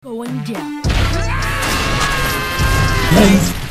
Going down. Hey.